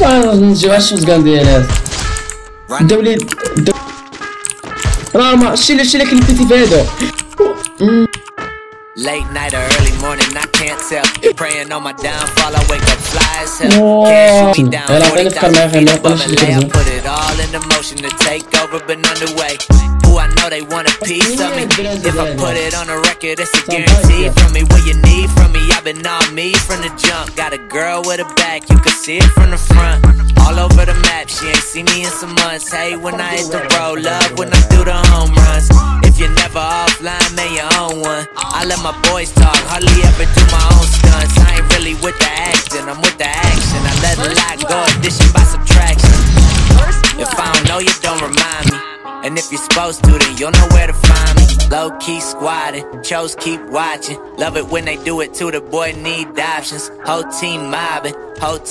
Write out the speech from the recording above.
Mano, não acho os gandeiras. Deu-lhe. Deu... Rama, Chile, Chile, aquele pit velho. Late night or early morning, I can't tell. Praying on my downfall, I wake up fly as hell. Can't shoot me down, feet above put it all into motion to take over, been none the way. I know they want a piece of me. If I put it on a record, it's a guarantee from me from the jump. Got a girl with a back, you can see it from the front. All over the map, she ain't seen me in some months. Hey, when I hit the road, love when I do the home runs. If you're never offline, man, you own one. I let my boys talk, hardly ever do my own stunts. I ain't really with the acting, I'm with the action. I let a lot go, addition by subtraction. If I don't know you, don't. And if you're supposed to, then you'll know where to find me. Low key squatting, chose keep watching. Love it when they do it too. The boy need options. Whole team mobbing, whole team.